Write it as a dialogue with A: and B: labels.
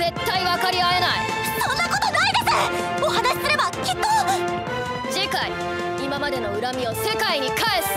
A: 絶対分かり合えない。
B: そんなことないです。お話しすればきっと。
A: 次回今までの恨みを世界に返す。